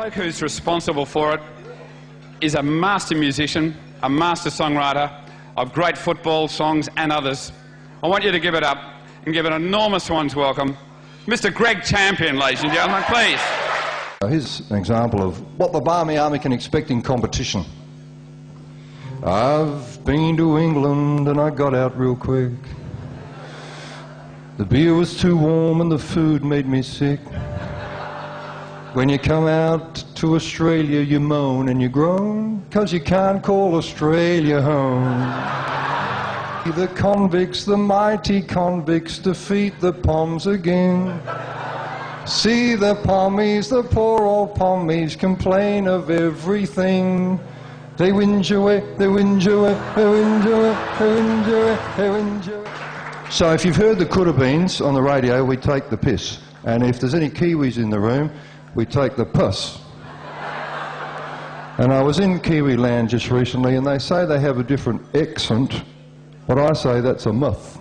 bloke who's responsible for it is a master musician, a master songwriter of great football songs and others. I want you to give it up and give an enormous one's welcome, Mr. Greg Champion, ladies and gentlemen, please. Here's an example of what the Barmy Army can expect in competition. I've been to England and I got out real quick. The beer was too warm and the food made me sick. When you come out to Australia, you moan and you groan, cause you can't call Australia home. The convicts, the mighty convicts, defeat the Poms again. See the pommies, the poor old pommies, complain of everything. They whinge away, they whinge away, they whinge away, they whinge away, they whinge away. So if you've heard the Coodabeens on the radio, we take the piss. And if there's any Kiwis in the room, we take the puss. And I was in Kiwi land just recently, and they say they have a different accent, but I say that's a myth.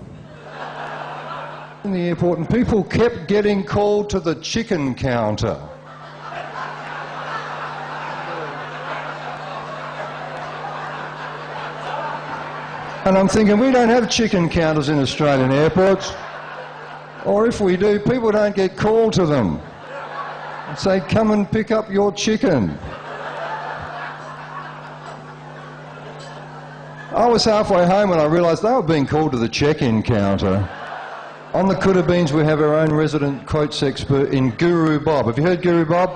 In the airport, and people kept getting called to the chicken counter. And I'm thinking, we don't have chicken counters in Australian airports. Or if we do, people don't get called to them and say, come and pick up your chicken. I was halfway home and I realised they were being called to the check-in counter. On the Coodabeens we have our own resident quotes expert in Guru Bob. Have you heard Guru Bob?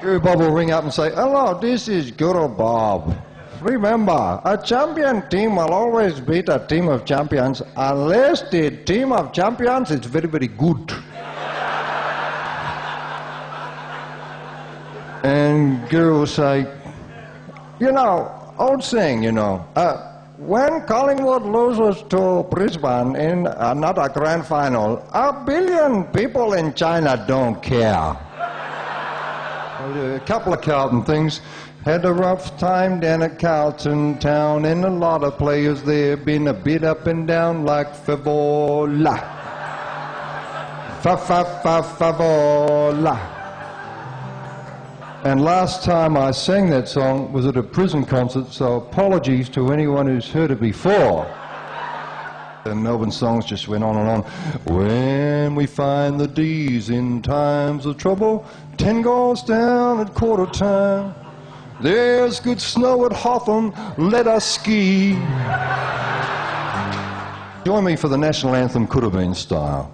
Guru Bob will ring up and say, hello, this is Guru Bob. Remember, a champion team will always beat a team of champions unless the team of champions is very, very good. And Guru will say, you know, old saying, you know, uh, when Collingwood loses to Brisbane in another grand final, a billion people in China don't care. a couple of Carlton things. Had a rough time down at Carlton Town, and a lot of players there been a bit up and down like Fevola. Fa fa fa Fevola. And last time I sang that song was at a prison concert, so apologies to anyone who's heard it before. The Melbourne songs just went on and on. When we find the D's in times of trouble, ten goes down at quarter time. There's good snow at Hotham, let us ski. Join me for the national anthem, Coodabeen Style.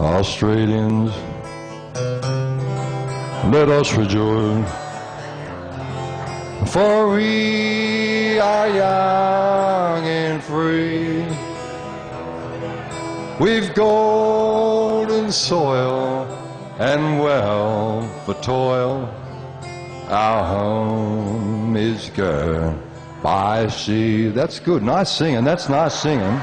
Australians let us rejoice. For we are young and free. We've golden soil and well for toil. Our home is good by sea. That's good. Nice singing. That's nice singing.